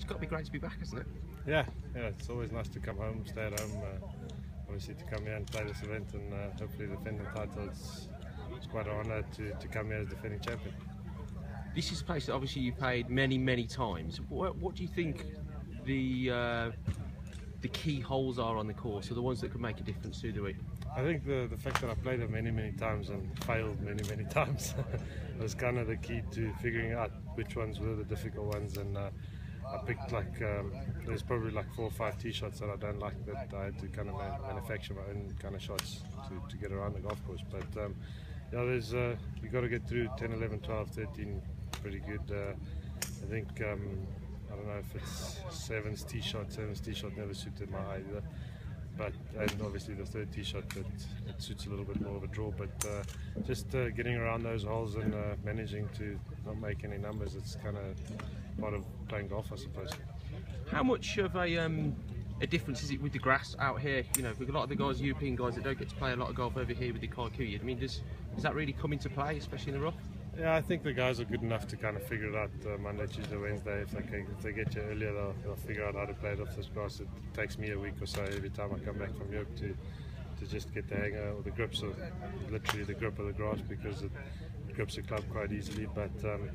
It's got to be great to be back, hasn't it? Yeah, yeah, it's always nice to come home, stay at home. Uh, obviously, to come here and play this event and uh, hopefully defend the title. It's, it's quite an honour to, to come here as defending champion. This is a place that obviously you played many, many times. What, what do you think the uh, the key holes are on the course, or the ones that could make a difference through the week? I think the, the fact that I played it many, many times and failed many, many times was kind of the key to figuring out which ones were the difficult ones. And uh, I picked like, um, there's probably like four or five tee shots that I don't like that I had to kind of manufacture my own kind of shots to, to get around the golf course. But um, yeah, there's, uh, you got to get through 10, 11, 12, 13 pretty good. Uh, I think, um, I don't know if it's Seven's tee shot, Seven's tee shot never suited my eye either but and obviously the third tee shot that, that suits a little bit more of a draw. But uh, just uh, getting around those holes and uh, managing to not make any numbers, it's kind of part of playing golf, I suppose. How much of a um, a difference is it with the grass out here? You know, with a lot of the guys, European guys that don't get to play a lot of golf over here with the Kikuyu. I mean, does does that really come into play, especially in the rough? Yeah, I think the guys are good enough to kind of figure it out uh, Monday, Tuesday, Wednesday. If they, can, if they get you earlier, they'll, they'll figure out how to play it off this grass. It takes me a week or so every time I come back from Europe to to just get the hang of the grips of literally the grip of the grass because it, grips the club quite easily. But um,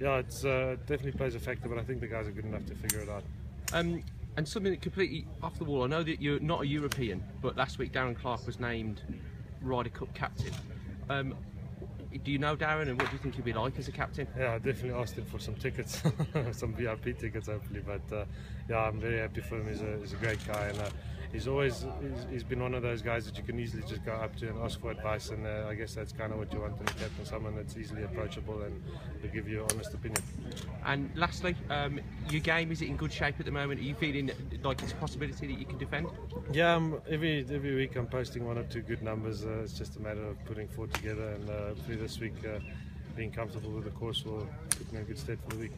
yeah, it's uh, definitely plays a factor. But I think the guys are good enough to figure it out. Um, and something completely off the wall. I know that you're not a European, but last week Darren Clarke was named Ryder Cup captain. Um, do you know Darren and what do you think he'll be like as a captain? Yeah, I definitely asked him for some tickets, some VIP tickets hopefully. But uh, yeah, I'm very happy for him. He's a, he's a great guy and uh, he's always he's, he's been one of those guys that you can easily just go up to and ask for advice. And uh, I guess that's kind of what you want in a captain, someone that's easily approachable and will give you an honest opinion. And lastly, um, your game is it in good shape at the moment? Are you feeling like it's a possibility that you can defend? Yeah, um, every every week I'm posting one or two good numbers. Uh, it's just a matter of putting four together and uh, this week uh, being comfortable with the course will put me in good stead for the week.